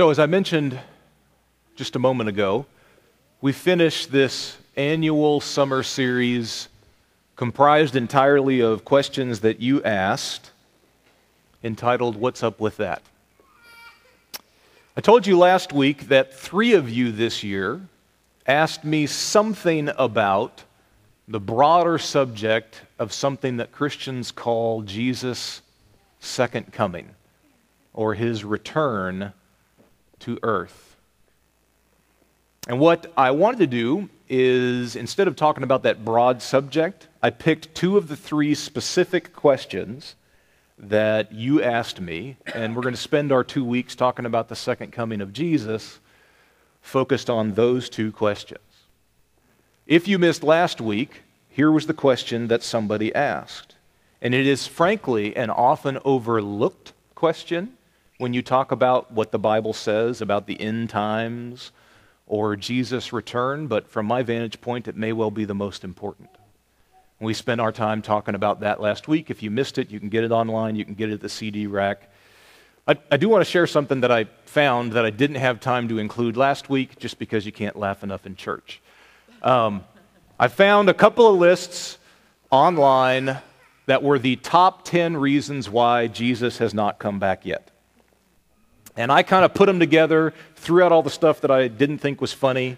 So, as I mentioned just a moment ago, we finished this annual summer series comprised entirely of questions that you asked, entitled What's Up with That? I told you last week that three of you this year asked me something about the broader subject of something that Christians call Jesus' second coming or his return to earth. And what I wanted to do is instead of talking about that broad subject, I picked two of the three specific questions that you asked me, and we're going to spend our two weeks talking about the second coming of Jesus, focused on those two questions. If you missed last week, here was the question that somebody asked. And it is frankly an often overlooked question when you talk about what the Bible says about the end times or Jesus' return, but from my vantage point, it may well be the most important. We spent our time talking about that last week. If you missed it, you can get it online, you can get it at the CD rack. I, I do want to share something that I found that I didn't have time to include last week just because you can't laugh enough in church. Um, I found a couple of lists online that were the top 10 reasons why Jesus has not come back yet. And I kind of put them together, threw out all the stuff that I didn't think was funny,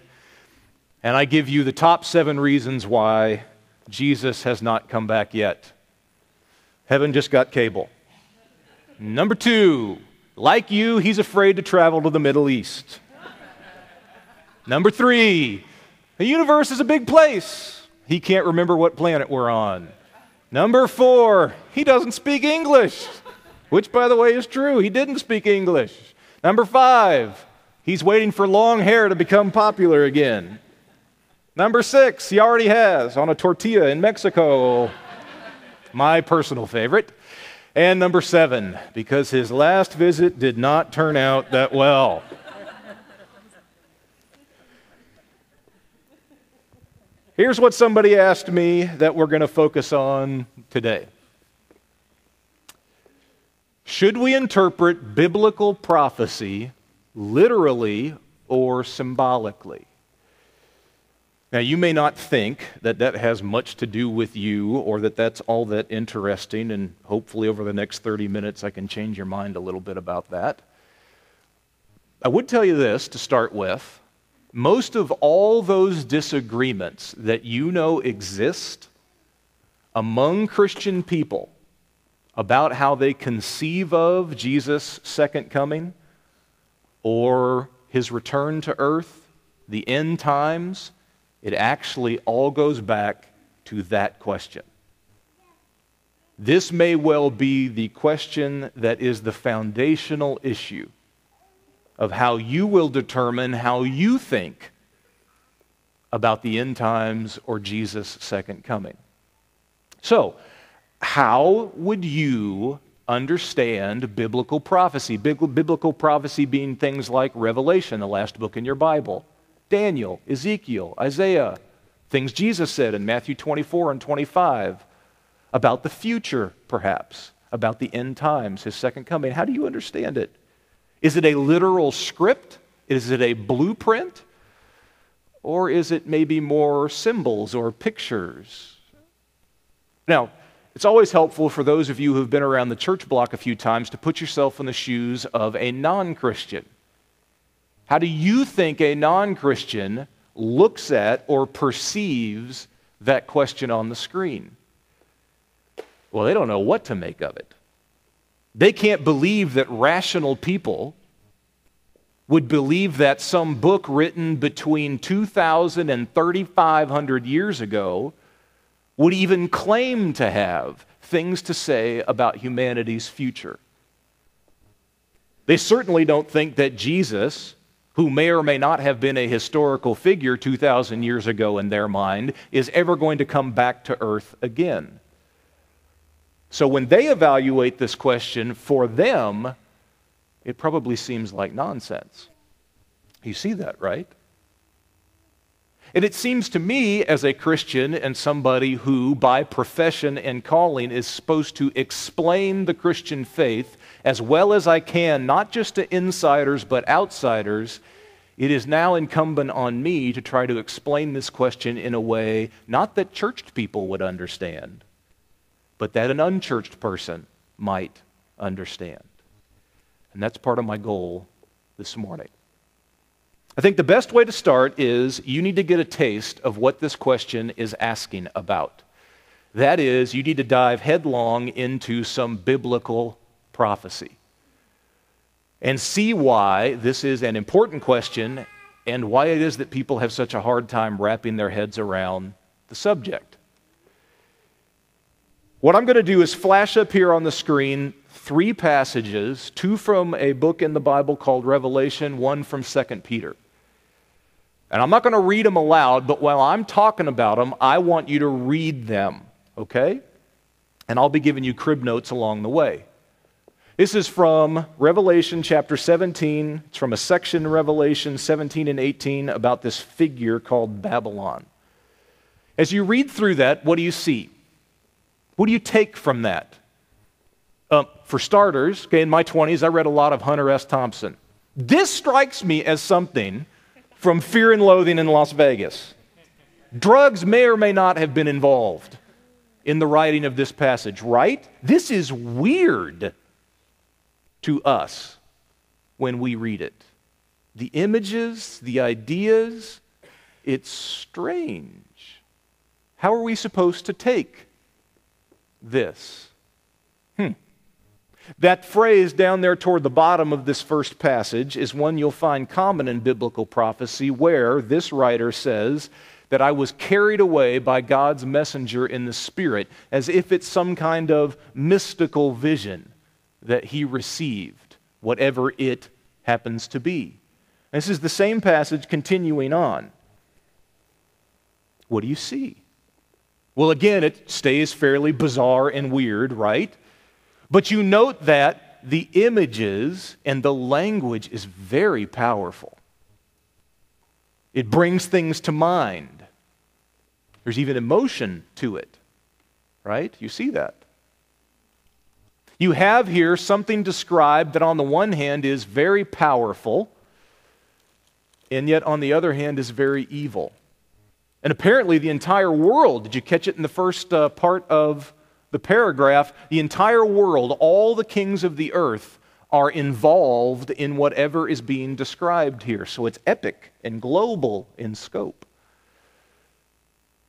and I give you the top seven reasons why Jesus has not come back yet. Heaven just got cable. Number two, like you, he's afraid to travel to the Middle East. Number three, the universe is a big place. He can't remember what planet we're on. Number four, he doesn't speak English which, by the way, is true. He didn't speak English. Number five, he's waiting for long hair to become popular again. Number six, he already has on a tortilla in Mexico. My personal favorite. And number seven, because his last visit did not turn out that well. Here's what somebody asked me that we're going to focus on today. Should we interpret biblical prophecy literally or symbolically? Now, you may not think that that has much to do with you or that that's all that interesting, and hopefully, over the next 30 minutes, I can change your mind a little bit about that. I would tell you this to start with most of all those disagreements that you know exist among Christian people about how they conceive of Jesus' second coming or his return to earth, the end times, it actually all goes back to that question. This may well be the question that is the foundational issue of how you will determine how you think about the end times or Jesus' second coming. So, how would you understand biblical prophecy? Biblical prophecy being things like Revelation, the last book in your Bible, Daniel, Ezekiel, Isaiah, things Jesus said in Matthew 24 and 25 about the future, perhaps, about the end times, his second coming. How do you understand it? Is it a literal script? Is it a blueprint? Or is it maybe more symbols or pictures? Now, it's always helpful for those of you who've been around the church block a few times to put yourself in the shoes of a non Christian. How do you think a non Christian looks at or perceives that question on the screen? Well, they don't know what to make of it. They can't believe that rational people would believe that some book written between 2,000 and 3,500 years ago would even claim to have things to say about humanity's future. They certainly don't think that Jesus, who may or may not have been a historical figure 2,000 years ago in their mind, is ever going to come back to earth again. So when they evaluate this question, for them, it probably seems like nonsense. You see that, right? And it seems to me, as a Christian and somebody who, by profession and calling, is supposed to explain the Christian faith as well as I can, not just to insiders, but outsiders, it is now incumbent on me to try to explain this question in a way not that churched people would understand, but that an unchurched person might understand. And that's part of my goal this morning. I think the best way to start is you need to get a taste of what this question is asking about. That is, you need to dive headlong into some biblical prophecy and see why this is an important question and why it is that people have such a hard time wrapping their heads around the subject. What I'm going to do is flash up here on the screen three passages, two from a book in the Bible called Revelation, one from 2 Peter. And I'm not going to read them aloud, but while I'm talking about them, I want you to read them, okay? And I'll be giving you crib notes along the way. This is from Revelation chapter 17. It's from a section in Revelation 17 and 18 about this figure called Babylon. As you read through that, what do you see? What do you take from that? Uh, for starters, okay, in my 20s, I read a lot of Hunter S. Thompson. This strikes me as something from Fear and Loathing in Las Vegas. Drugs may or may not have been involved in the writing of this passage, right? This is weird to us when we read it. The images, the ideas, it's strange. How are we supposed to take this? Hmm. That phrase down there toward the bottom of this first passage is one you'll find common in biblical prophecy, where this writer says that I was carried away by God's messenger in the Spirit, as if it's some kind of mystical vision that he received, whatever it happens to be. This is the same passage continuing on. What do you see? Well, again, it stays fairly bizarre and weird, right? But you note that the images and the language is very powerful. It brings things to mind. There's even emotion to it, right? You see that. You have here something described that, on the one hand, is very powerful, and yet, on the other hand, is very evil. And apparently, the entire world, did you catch it in the first uh, part of the paragraph, the entire world, all the kings of the earth, are involved in whatever is being described here. So it's epic and global in scope.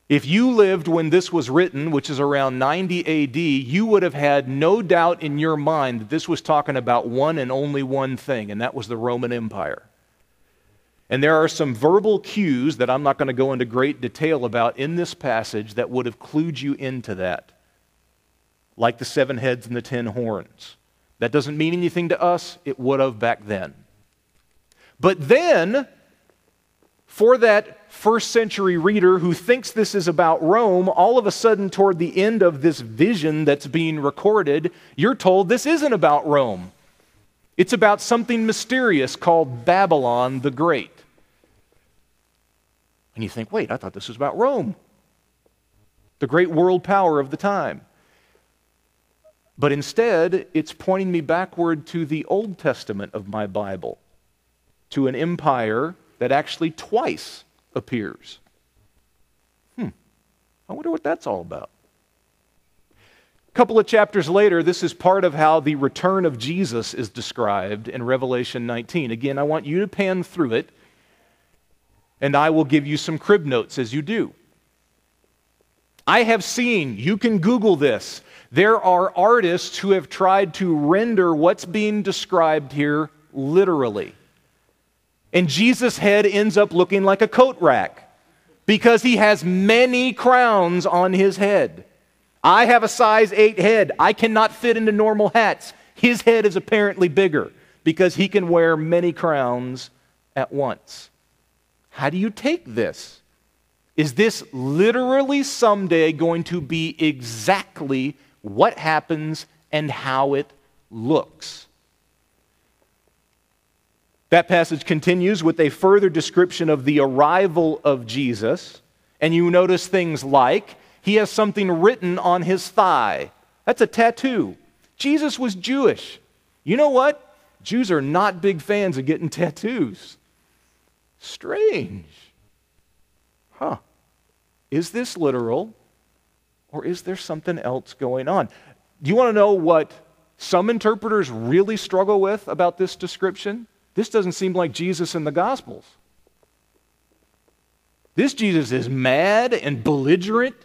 If you lived when this was written, which is around 90 AD, you would have had no doubt in your mind that this was talking about one and only one thing, and that was the Roman Empire. And there are some verbal cues that I'm not going to go into great detail about in this passage that would have clued you into that like the seven heads and the ten horns. That doesn't mean anything to us, it would have back then. But then, for that first century reader who thinks this is about Rome, all of a sudden, toward the end of this vision that's being recorded, you're told this isn't about Rome. It's about something mysterious called Babylon the Great. And you think, wait, I thought this was about Rome, the great world power of the time. But instead, it's pointing me backward to the Old Testament of my Bible, to an empire that actually twice appears. Hmm, I wonder what that's all about. A couple of chapters later, this is part of how the return of Jesus is described in Revelation 19. Again, I want you to pan through it, and I will give you some crib notes as you do. I have seen, you can Google this, there are artists who have tried to render what's being described here literally. And Jesus' head ends up looking like a coat rack because he has many crowns on his head. I have a size 8 head. I cannot fit into normal hats. His head is apparently bigger because he can wear many crowns at once. How do you take this? Is this literally someday going to be exactly what happens and how it looks. That passage continues with a further description of the arrival of Jesus, and you notice things like he has something written on his thigh. That's a tattoo. Jesus was Jewish. You know what? Jews are not big fans of getting tattoos. Strange. Huh. Is this literal or is there something else going on? Do you want to know what some interpreters really struggle with about this description? This doesn't seem like Jesus in the Gospels. This Jesus is mad and belligerent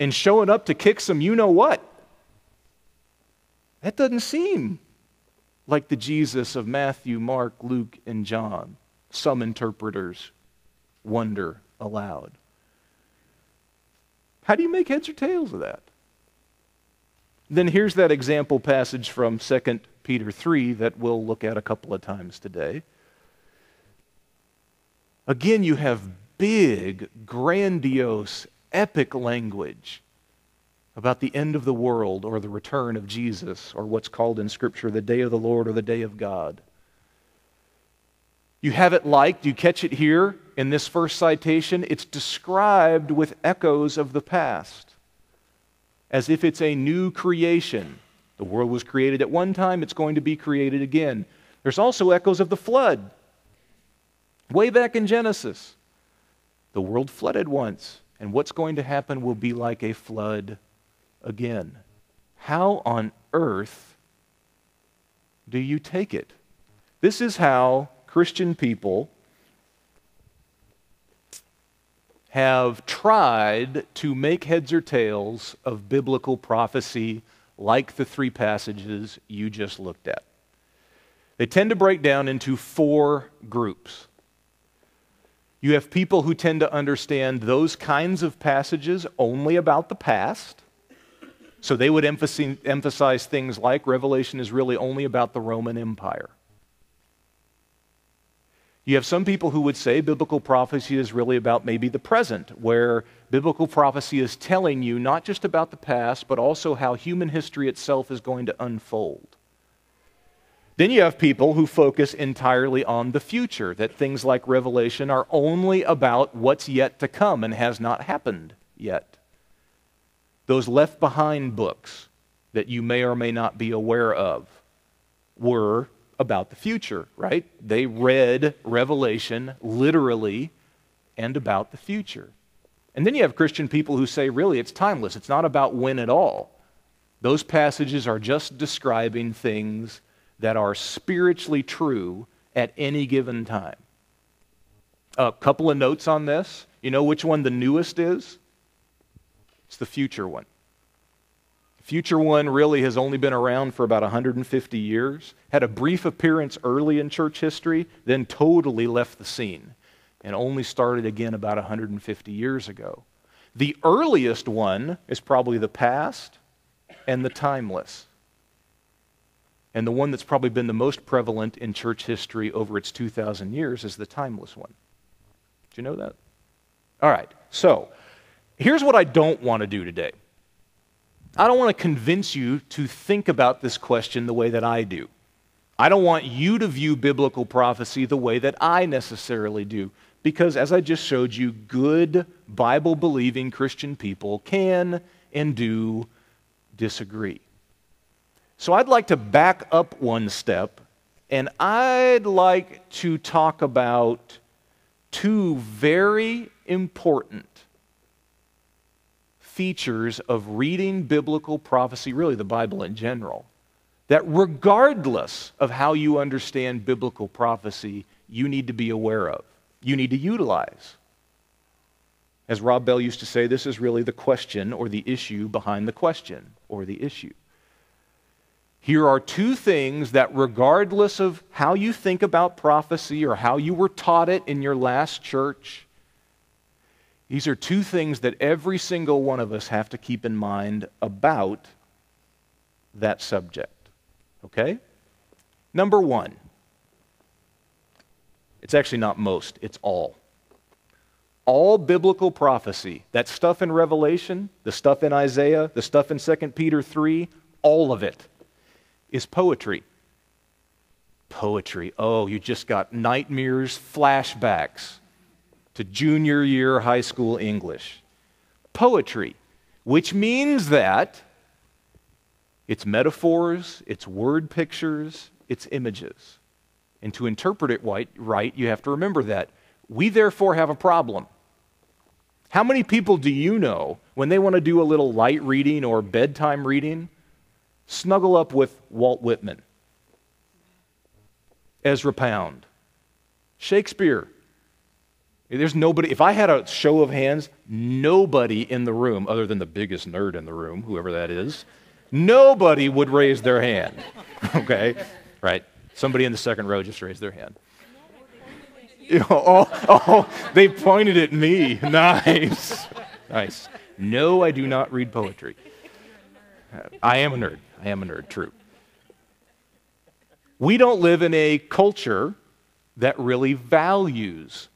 and showing up to kick some you know what. That doesn't seem like the Jesus of Matthew, Mark, Luke, and John. Some interpreters wonder aloud. How do you make heads or tails of that? Then here's that example passage from 2 Peter 3 that we'll look at a couple of times today. Again, you have big, grandiose, epic language about the end of the world or the return of Jesus or what's called in Scripture the day of the Lord or the day of God. You have it like, do you catch it here in this first citation? It's described with echoes of the past, as if it's a new creation. The world was created at one time, it's going to be created again. There's also echoes of the flood. Way back in Genesis, the world flooded once, and what's going to happen will be like a flood again. How on earth do you take it? This is how Christian people have tried to make heads or tails of biblical prophecy like the three passages you just looked at. They tend to break down into four groups. You have people who tend to understand those kinds of passages only about the past. So they would emphasize things like Revelation is really only about the Roman Empire. You have some people who would say biblical prophecy is really about maybe the present, where biblical prophecy is telling you not just about the past, but also how human history itself is going to unfold. Then you have people who focus entirely on the future, that things like Revelation are only about what's yet to come and has not happened yet. Those left behind books that you may or may not be aware of were about the future, right? They read Revelation literally and about the future. And then you have Christian people who say, really, it's timeless. It's not about when at all. Those passages are just describing things that are spiritually true at any given time. A couple of notes on this. You know which one the newest is? It's the future one. Future One really has only been around for about 150 years, had a brief appearance early in church history, then totally left the scene, and only started again about 150 years ago. The earliest one is probably the past and the timeless. And the one that's probably been the most prevalent in church history over its 2,000 years is the timeless one. Do you know that? All right, so here's what I don't want to do today. I don't want to convince you to think about this question the way that I do. I don't want you to view biblical prophecy the way that I necessarily do. Because, as I just showed you, good Bible believing Christian people can and do disagree. So, I'd like to back up one step and I'd like to talk about two very important features of reading biblical prophecy, really the Bible in general, that regardless of how you understand biblical prophecy, you need to be aware of, you need to utilize. As Rob Bell used to say, this is really the question or the issue behind the question or the issue. Here are two things that, regardless of how you think about prophecy or how you were taught it in your last church, these are two things that every single one of us have to keep in mind about that subject. Okay? Number one, it's actually not most, it's all. All biblical prophecy, that stuff in Revelation, the stuff in Isaiah, the stuff in 2 Peter 3, all of it is poetry. Poetry. Oh, you just got nightmares, flashbacks to junior year high school English. Poetry, which means that It's metaphors, it's word pictures, it's images. And to interpret it right, you have to remember that. We therefore have a problem. How many people do you know when they want to do a little light reading or bedtime reading, snuggle up with Walt Whitman, Ezra Pound, Shakespeare? There's nobody, if I had a show of hands, nobody in the room, other than the biggest nerd in the room, whoever that is, nobody would raise their hand. okay? Right? Somebody in the second row just raised their hand. Oh, oh, they pointed at me. Nice. Nice. No, I do not read poetry. I am a nerd. I am a nerd, true. We don't live in a culture that really values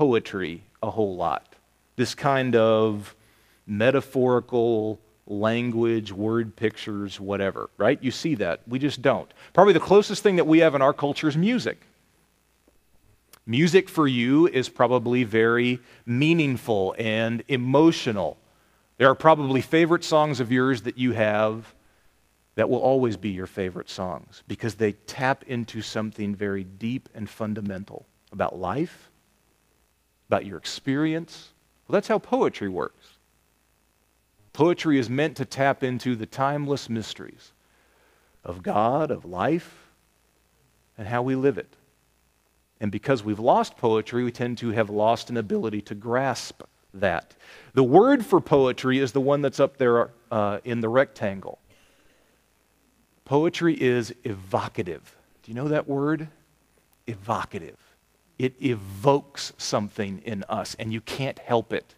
poetry a whole lot. This kind of metaphorical language, word pictures, whatever, right? You see that. We just don't. Probably the closest thing that we have in our culture is music. Music for you is probably very meaningful and emotional. There are probably favorite songs of yours that you have that will always be your favorite songs because they tap into something very deep and fundamental about life, about your experience. Well, that's how poetry works. Poetry is meant to tap into the timeless mysteries of God, of life, and how we live it. And because we've lost poetry, we tend to have lost an ability to grasp that. The word for poetry is the one that's up there uh, in the rectangle. Poetry is evocative. Do you know that word? Evocative it evokes something in us, and you can't help it.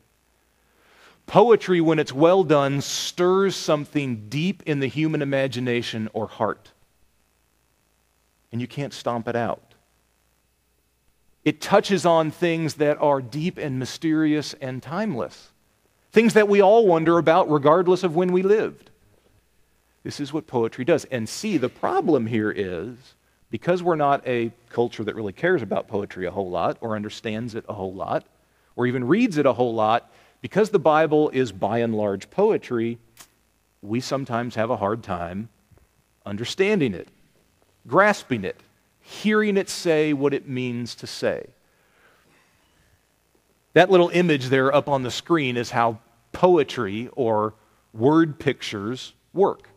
Poetry, when it's well done, stirs something deep in the human imagination or heart, and you can't stomp it out. It touches on things that are deep and mysterious and timeless, things that we all wonder about regardless of when we lived. This is what poetry does. And see, the problem here is because we're not a culture that really cares about poetry a whole lot, or understands it a whole lot, or even reads it a whole lot, because the Bible is by and large poetry, we sometimes have a hard time understanding it, grasping it, hearing it say what it means to say. That little image there up on the screen is how poetry or word pictures work.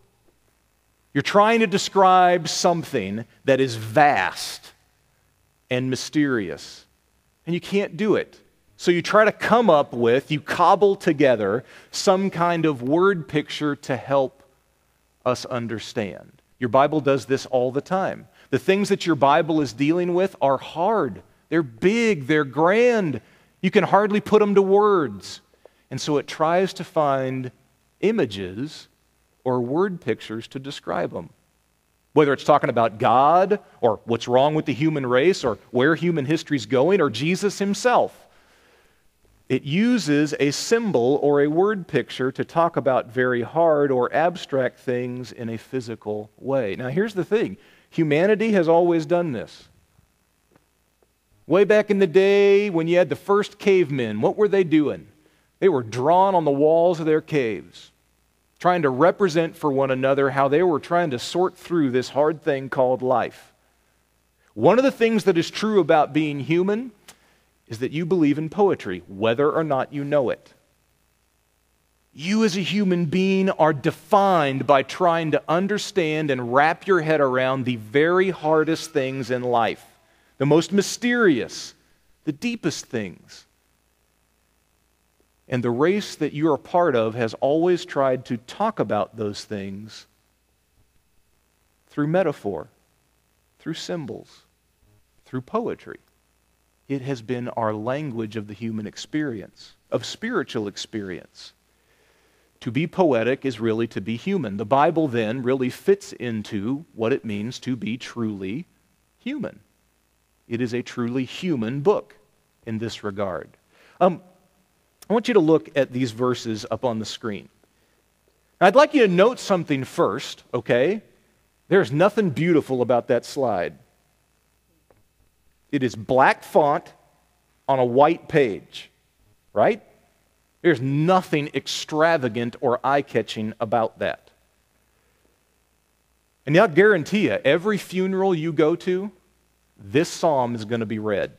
You're trying to describe something that is vast and mysterious, and you can't do it. So you try to come up with, you cobble together some kind of word picture to help us understand. Your Bible does this all the time. The things that your Bible is dealing with are hard, they're big, they're grand. You can hardly put them to words. And so it tries to find images or word pictures to describe them. Whether it's talking about God or what's wrong with the human race or where human history is going or Jesus himself. It uses a symbol or a word picture to talk about very hard or abstract things in a physical way. Now, here's the thing humanity has always done this. Way back in the day when you had the first cavemen, what were they doing? They were drawn on the walls of their caves trying to represent for one another how they were trying to sort through this hard thing called life. One of the things that is true about being human is that you believe in poetry, whether or not you know it. You, as a human being, are defined by trying to understand and wrap your head around the very hardest things in life, the most mysterious, the deepest things. And the race that you're a part of has always tried to talk about those things through metaphor, through symbols, through poetry. It has been our language of the human experience, of spiritual experience. To be poetic is really to be human. The Bible then really fits into what it means to be truly human. It is a truly human book in this regard. Um, I want you to look at these verses up on the screen. I'd like you to note something first, okay? There's nothing beautiful about that slide. It is black font on a white page, right? There's nothing extravagant or eye catching about that. And I'll guarantee you, every funeral you go to, this psalm is going to be read.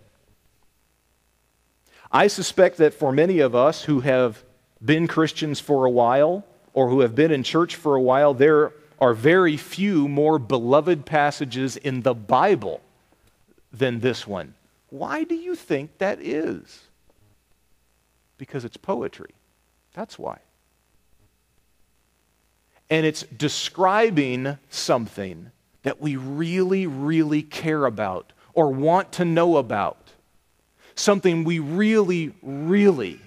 I suspect that for many of us who have been Christians for a while or who have been in church for a while, there are very few more beloved passages in the Bible than this one. Why do you think that is? Because it's poetry. That's why. And it's describing something that we really, really care about or want to know about. Something we really, really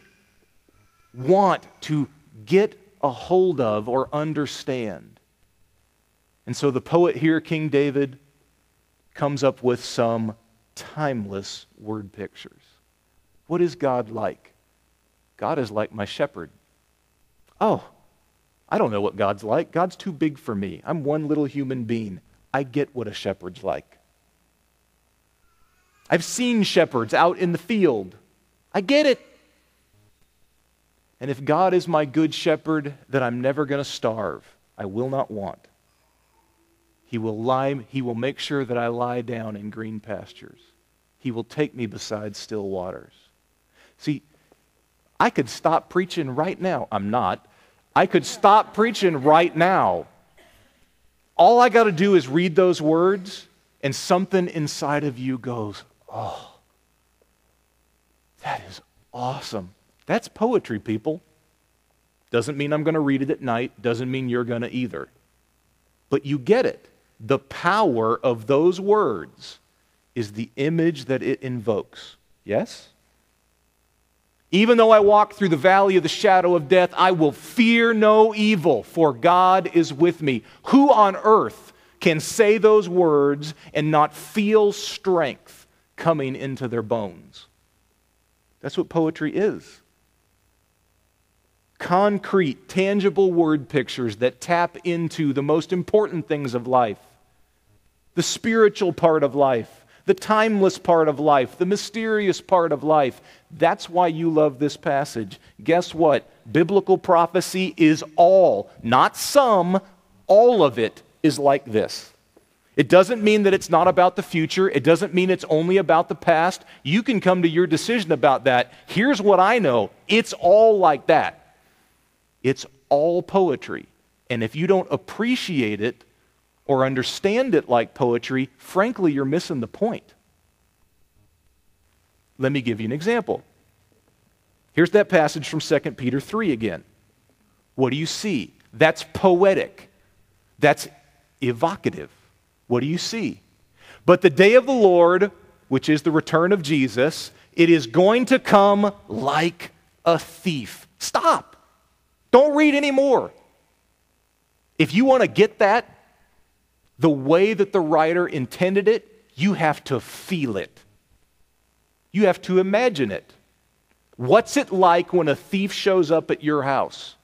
want to get a hold of or understand. And so the poet here, King David, comes up with some timeless word pictures. What is God like? God is like my shepherd. Oh, I don't know what God's like. God's too big for me. I'm one little human being. I get what a shepherd's like. I've seen shepherds out in the field. I get it. And if God is my good shepherd, then I'm never going to starve. I will not want. He will lie, he will make sure that I lie down in green pastures. He will take me beside still waters. See, I could stop preaching right now. I'm not. I could stop preaching right now. All I got to do is read those words, and something inside of you goes, Oh, that is awesome. That's poetry, people. Doesn't mean I'm going to read it at night, doesn't mean you're going to either. But you get it. The power of those words is the image that it invokes. Yes? Even though I walk through the valley of the shadow of death, I will fear no evil, for God is with me. Who on earth can say those words and not feel strength coming into their bones? That's what poetry is. Concrete, tangible word pictures that tap into the most important things of life the spiritual part of life, the timeless part of life, the mysterious part of life. That's why you love this passage. Guess what? Biblical prophecy is all, not some, all of it is like this. It doesn't mean that it's not about the future. It doesn't mean it's only about the past. You can come to your decision about that. Here's what I know it's all like that. It's all poetry. And if you don't appreciate it, or understand it like poetry, frankly, you're missing the point. Let me give you an example. Here's that passage from 2 Peter 3 again. What do you see? That's poetic. That's evocative. What do you see? But the day of the Lord, which is the return of Jesus, it is going to come like a thief. Stop. Don't read anymore. If you want to get that, the way that the writer intended it, you have to feel it. You have to imagine it. What's it like when a thief shows up at your house?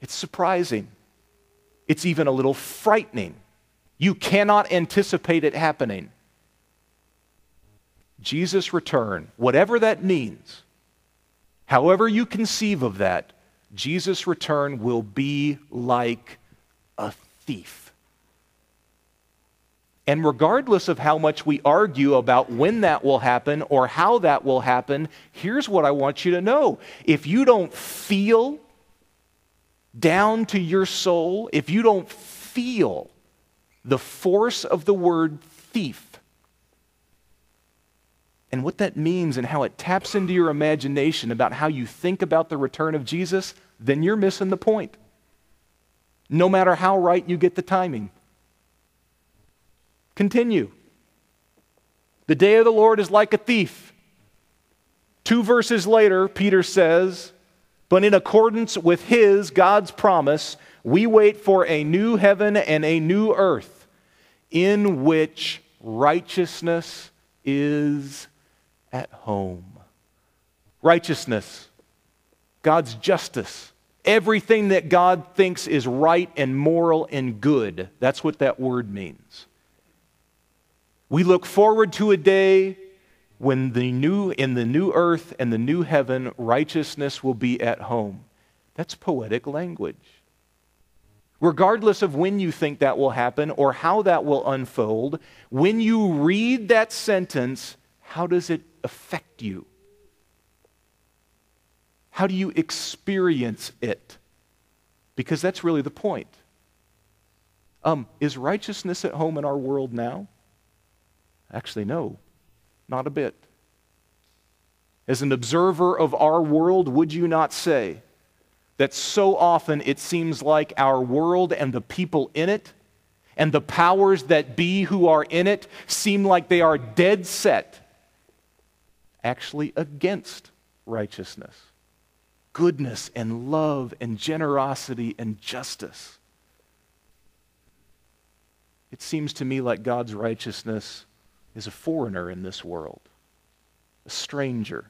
It's surprising. It's even a little frightening. You cannot anticipate it happening. Jesus' return, whatever that means, however you conceive of that, Jesus' return will be like a thief. And regardless of how much we argue about when that will happen or how that will happen, here's what I want you to know. If you don't feel down to your soul, if you don't feel the force of the word thief, and what that means and how it taps into your imagination about how you think about the return of Jesus, then you're missing the point no matter how right you get the timing. Continue. The day of the Lord is like a thief. Two verses later, Peter says, But in accordance with his, God's promise, we wait for a new heaven and a new earth in which righteousness is at home. Righteousness, God's justice, Everything that God thinks is right and moral and good. That's what that word means. We look forward to a day when the new in the new earth and the new heaven righteousness will be at home. That's poetic language. regardless of when you think that will happen or how that will unfold, when you read that sentence, how does it affect you? How do you experience it? Because that's really the point. Um, is righteousness at home in our world now? Actually, no, not a bit. As an observer of our world, would you not say that so often it seems like our world and the people in it and the powers that be who are in it seem like they are dead set actually against righteousness, goodness and love and generosity and justice? It seems to me like God's righteousness is a foreigner in this world, a stranger.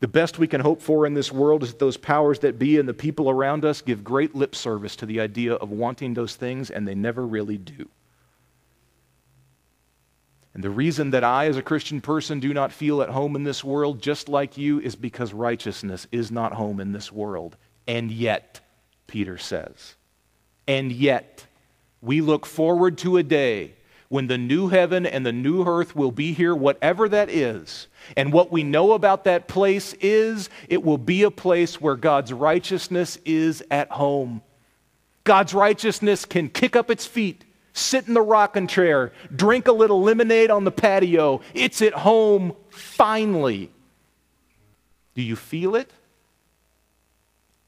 The best we can hope for in this world is that those powers that be and the people around us give great lip service to the idea of wanting those things, and they never really do. And the reason that I, as a Christian person, do not feel at home in this world, just like you, is because righteousness is not home in this world. And yet, Peter says, and yet, we look forward to a day when the new heaven and the new earth will be here, whatever that is. And what we know about that place is it will be a place where God's righteousness is at home. God's righteousness can kick up its feet, sit in the rocking chair, drink a little lemonade on the patio. It's at home finally. Do you feel it?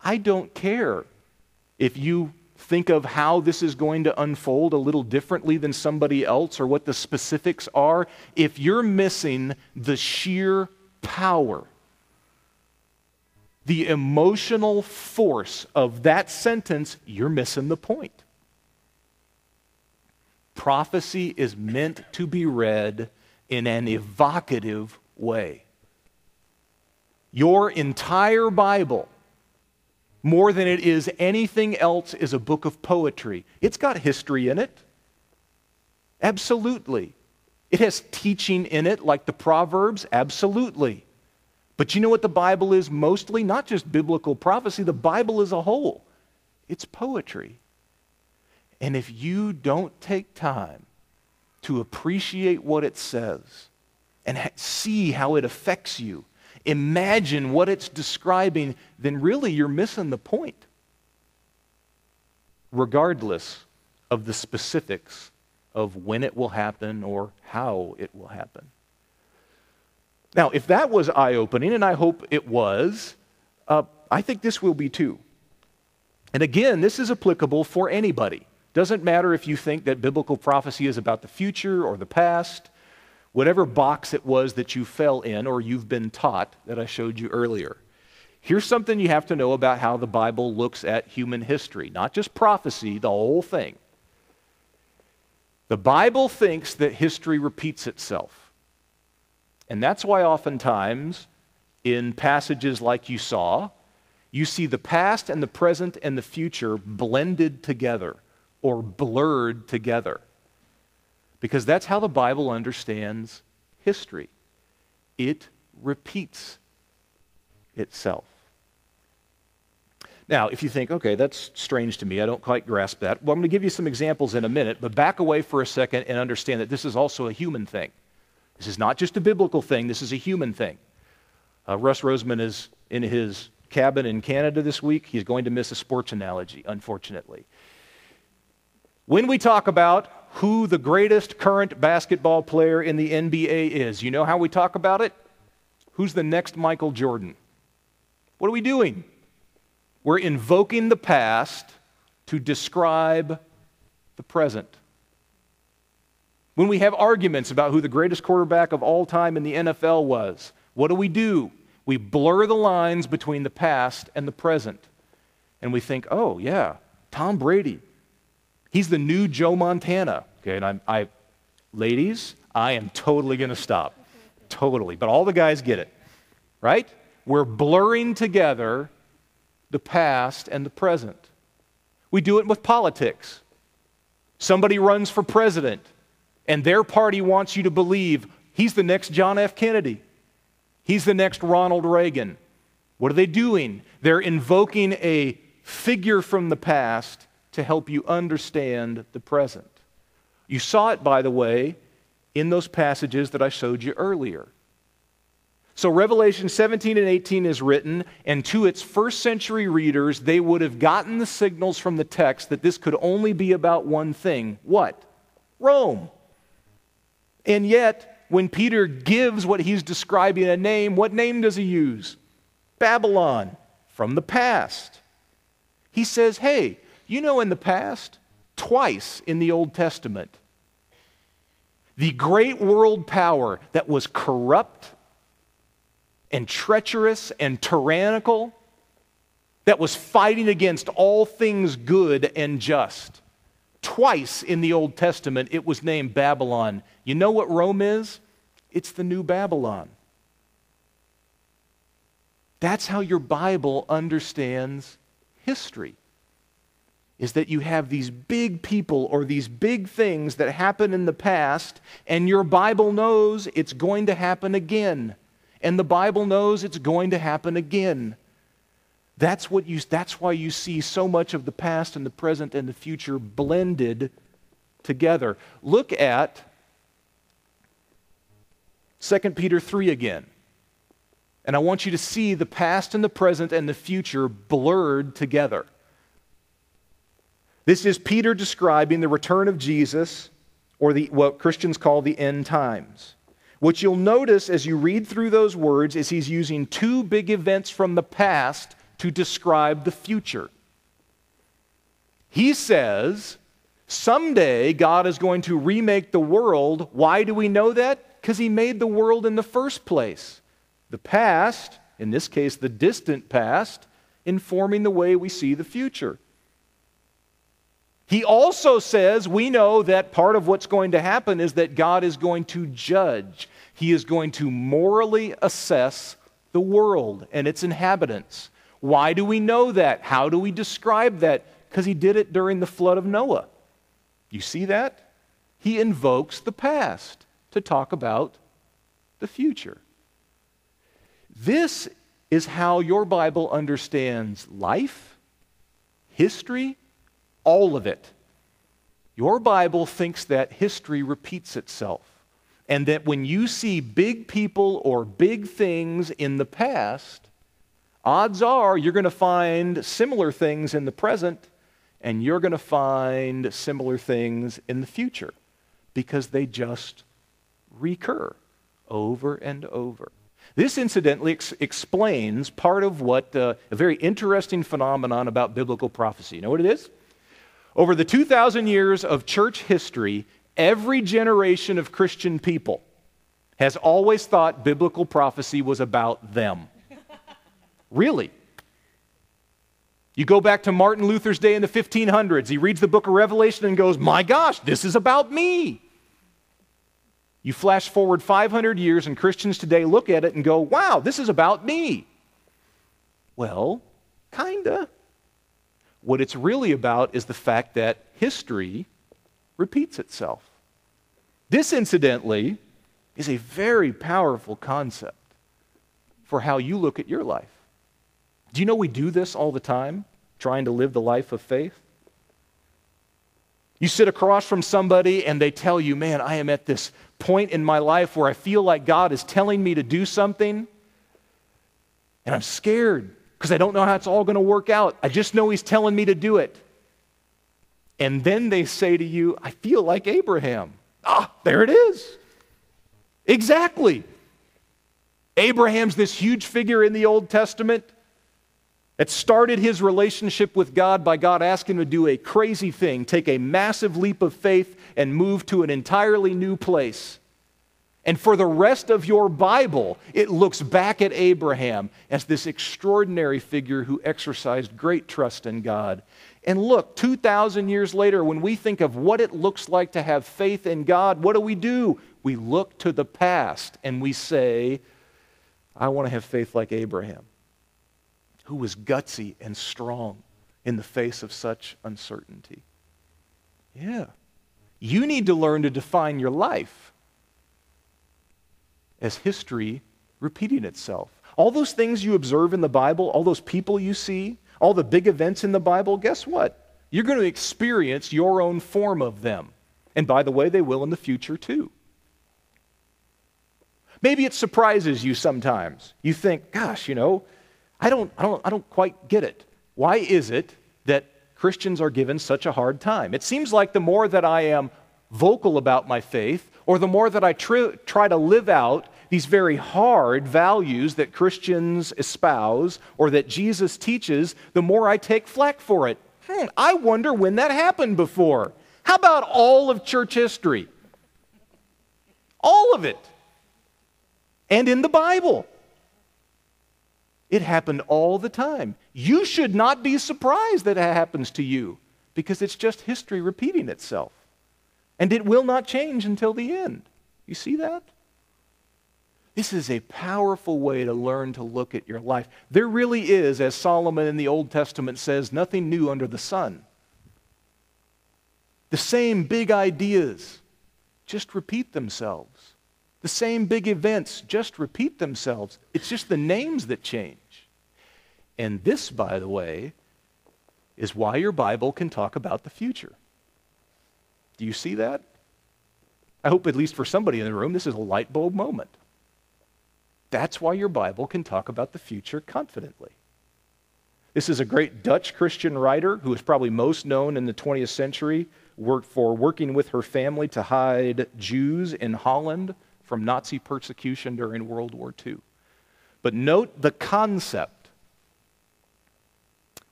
I don't care if you think of how this is going to unfold a little differently than somebody else or what the specifics are, if you're missing the sheer power, the emotional force of that sentence, you're missing the point. Prophecy is meant to be read in an evocative way. Your entire Bible more than it is anything else, is a book of poetry. It's got history in it. Absolutely. It has teaching in it, like the Proverbs. Absolutely. But you know what the Bible is mostly? Not just biblical prophecy, the Bible as a whole. It's poetry. And if you don't take time to appreciate what it says and see how it affects you, imagine what it's describing, then really you're missing the point. Regardless of the specifics of when it will happen or how it will happen. Now, if that was eye opening, and I hope it was, uh, I think this will be too. And again, this is applicable for anybody. Doesn't matter if you think that biblical prophecy is about the future or the past whatever box it was that you fell in or you've been taught that I showed you earlier. Here's something you have to know about how the Bible looks at human history, not just prophecy, the whole thing. The Bible thinks that history repeats itself. And that's why oftentimes in passages like you saw, you see the past and the present and the future blended together or blurred together because that's how the Bible understands history. It repeats itself. Now, if you think, okay, that's strange to me, I don't quite grasp that, well, I'm going to give you some examples in a minute, but back away for a second and understand that this is also a human thing. This is not just a biblical thing, this is a human thing. Uh, Russ Roseman is in his cabin in Canada this week. He's going to miss a sports analogy, unfortunately. When we talk about who the greatest current basketball player in the NBA is, you know how we talk about it? Who's the next Michael Jordan? What are we doing? We're invoking the past to describe the present. When we have arguments about who the greatest quarterback of all time in the NFL was, what do we do? We blur the lines between the past and the present. And we think, oh, yeah, Tom Brady, He's the new Joe Montana. Okay, and I'm, I, ladies, I am totally going to stop. Totally. But all the guys get it, right? We're blurring together the past and the present. We do it with politics. Somebody runs for president, and their party wants you to believe he's the next John F. Kennedy, he's the next Ronald Reagan. What are they doing? They're invoking a figure from the past to help you understand the present. You saw it, by the way, in those passages that I showed you earlier. So, Revelation 17 and 18 is written, and to its first century readers, they would have gotten the signals from the text that this could only be about one thing. What? Rome. And yet, when Peter gives what he's describing a name, what name does he use? Babylon, from the past. He says, hey, you know, in the past, twice in the Old Testament, the great world power that was corrupt and treacherous and tyrannical, that was fighting against all things good and just. Twice in the Old Testament, it was named Babylon. You know what Rome is? It's the new Babylon. That's how your Bible understands history. Is that you have these big people or these big things that happen in the past, and your Bible knows it's going to happen again. And the Bible knows it's going to happen again. That's, what you, that's why you see so much of the past and the present and the future blended together. Look at 2 Peter 3 again. And I want you to see the past and the present and the future blurred together. This is Peter describing the return of Jesus, or the, what Christians call the end times. What you'll notice as you read through those words is he's using two big events from the past to describe the future. He says, someday God is going to remake the world. Why do we know that? Because he made the world in the first place. The past, in this case, the distant past, informing the way we see the future. He also says we know that part of what's going to happen is that God is going to judge. He is going to morally assess the world and its inhabitants. Why do we know that? How do we describe that? Because he did it during the flood of Noah. You see that? He invokes the past to talk about the future. This is how your Bible understands life, history, all of it. Your Bible thinks that history repeats itself, and that when you see big people or big things in the past, odds are you're going to find similar things in the present and you're going to find similar things in the future because they just recur over and over. This, incidentally, ex- explains part of what uh, a very interesting phenomenon about biblical prophecy. You know what it is? Over the 2,000 years of church history, every generation of Christian people has always thought biblical prophecy was about them. Really? You go back to Martin Luther's day in the 1500s. He reads the book of Revelation and goes, My gosh, this is about me. You flash forward 500 years, and Christians today look at it and go, Wow, this is about me. Well, kinda. What it's really about is the fact that history repeats itself. This, incidentally, is a very powerful concept for how you look at your life. Do you know we do this all the time, trying to live the life of faith? You sit across from somebody and they tell you, man, I am at this point in my life where I feel like God is telling me to do something, and I'm scared because I don't know how it's all going to work out. I just know He's telling me to do it. And then they say to you, I feel like Abraham. Ah, there it is. Exactly. Abraham's this huge figure in the Old Testament that started his relationship with God by God asking him to do a crazy thing, take a massive leap of faith, and move to an entirely new place. And for the rest of your Bible, it looks back at Abraham as this extraordinary figure who exercised great trust in God. And look, 2,000 years later, when we think of what it looks like to have faith in God, what do we do? We look to the past and we say, I want to have faith like Abraham who was gutsy and strong in the face of such uncertainty. Yeah. You need to learn to define your life as history repeating itself. All those things you observe in the Bible, all those people you see, all the big events in the Bible, guess what? You're going to experience your own form of them. And by the way, they will in the future too. Maybe it surprises you sometimes. You think, gosh, you know, I don't, I don't, I don't quite get it. Why is it that Christians are given such a hard time? It seems like the more that I am vocal about my faith, or the more that I tr- try to live out these very hard values that Christians espouse or that Jesus teaches, the more I take flack for it. Hmm, I wonder when that happened before. How about all of church history? All of it. And in the Bible. It happened all the time. You should not be surprised that it happens to you because it's just history repeating itself. And it will not change until the end. You see that? This is a powerful way to learn to look at your life. There really is, as Solomon in the Old Testament says, nothing new under the sun. The same big ideas just repeat themselves. The same big events just repeat themselves. It's just the names that change. And this, by the way, is why your Bible can talk about the future. Do you see that? I hope, at least for somebody in the room, this is a light bulb moment. That's why your Bible can talk about the future confidently. This is a great Dutch Christian writer who is probably most known in the 20th century for working with her family to hide Jews in Holland from Nazi persecution during World War II. But note the concept.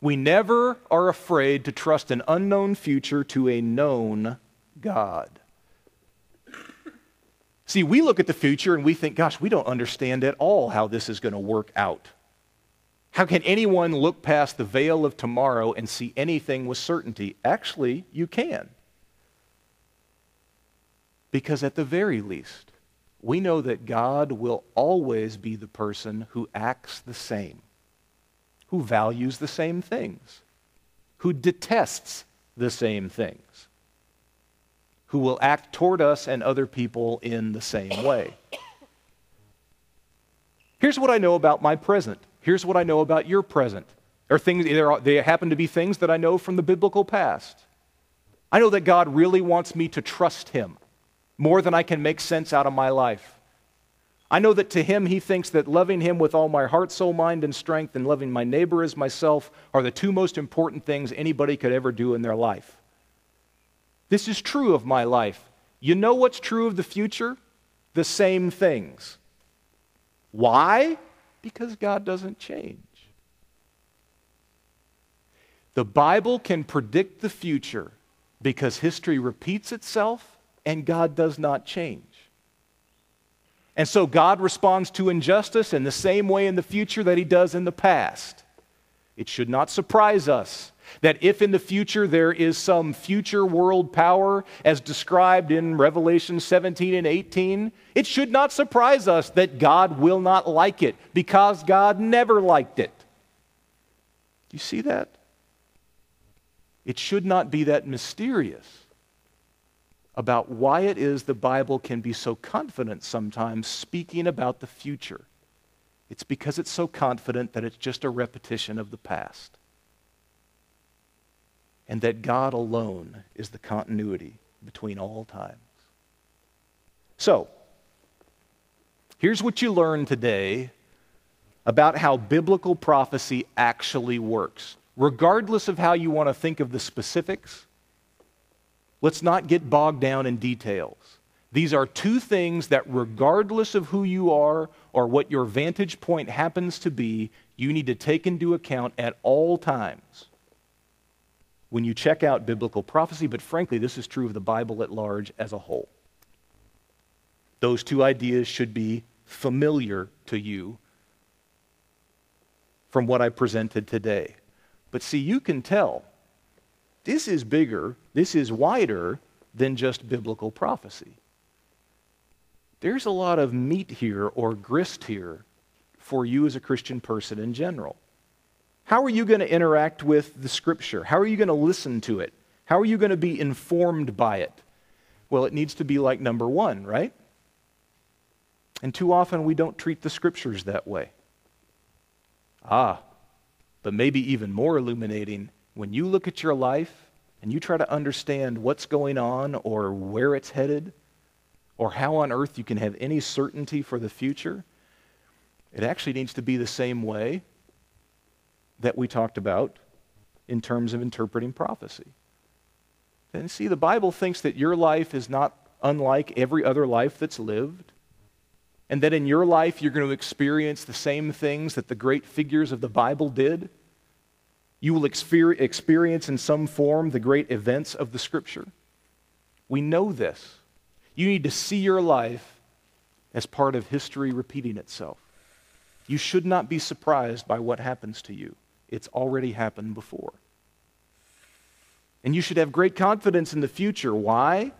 We never are afraid to trust an unknown future to a known God. See, we look at the future and we think, gosh, we don't understand at all how this is going to work out. How can anyone look past the veil of tomorrow and see anything with certainty? Actually, you can. Because at the very least, we know that God will always be the person who acts the same, who values the same things, who detests the same things who will act toward us and other people in the same way. Here's what I know about my present. Here's what I know about your present. Or things, there are they happen to be things that I know from the biblical past. I know that God really wants me to trust Him more than I can make sense out of my life. I know that to Him, He thinks that loving Him with all my heart, soul, mind, and strength and loving my neighbor as myself are the two most important things anybody could ever do in their life. This is true of my life. You know what's true of the future? The same things. Why? Because God doesn't change. The Bible can predict the future because history repeats itself and God does not change. And so God responds to injustice in the same way in the future that he does in the past. It should not surprise us that if in the future there is some future world power, as described in Revelation 17 and 18, it should not surprise us that God will not like it because God never liked it. Do you see that? It should not be that mysterious about why it is the Bible can be so confident sometimes speaking about the future. It's because it's so confident that it's just a repetition of the past and that God alone is the continuity between all times. So, here's what you learned today about how biblical prophecy actually works. Regardless of how you want to think of the specifics, let's not get bogged down in details. These are two things that, regardless of who you are or what your vantage point happens to be, you need to take into account at all times when you check out biblical prophecy, but frankly, this is true of the Bible at large as a whole. Those two ideas should be familiar to you from what I presented today. But see, you can tell this is bigger, this is wider than just biblical prophecy. There's a lot of meat here or grist here for you as a Christian person in general. How are you going to interact with the Scripture? How are you going to listen to it? How are you going to be informed by it? Well, it needs to be like number one, right? And too often we don't treat the Scriptures that way. Ah, but maybe even more illuminating, when you look at your life and you try to understand what's going on or where it's headed or how on earth you can have any certainty for the future, it actually needs to be the same way that we talked about in terms of interpreting prophecy. And see, the Bible thinks that your life is not unlike every other life that's lived, and that in your life you're going to experience the same things that the great figures of the Bible did. You will experience in some form the great events of the Scripture. We know this. You need to see your life as part of history repeating itself. You should not be surprised by what happens to you, it's already happened before. And you should have great confidence in the future. Why?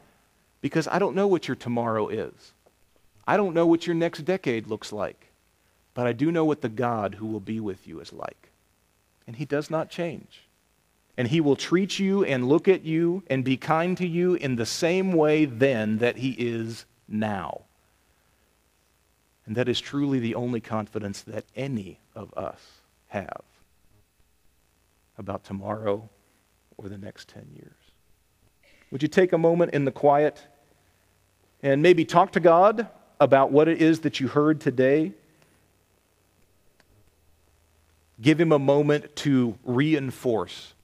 Because I don't know what your tomorrow is. I don't know what your next decade looks like. But I do know what the God who will be with you is like and he does not change. And he will treat you and look at you and be kind to you in the same way then that he is now. And that is truly the only confidence that any of us have about tomorrow or the next 10 years. Would you take a moment in the quiet and maybe talk to God about what it is that you heard today? give him a moment to reinforce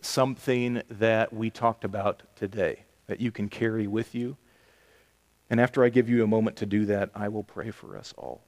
something that we talked about today that you can carry with you. And after I give you a moment to do that, I will pray for us all.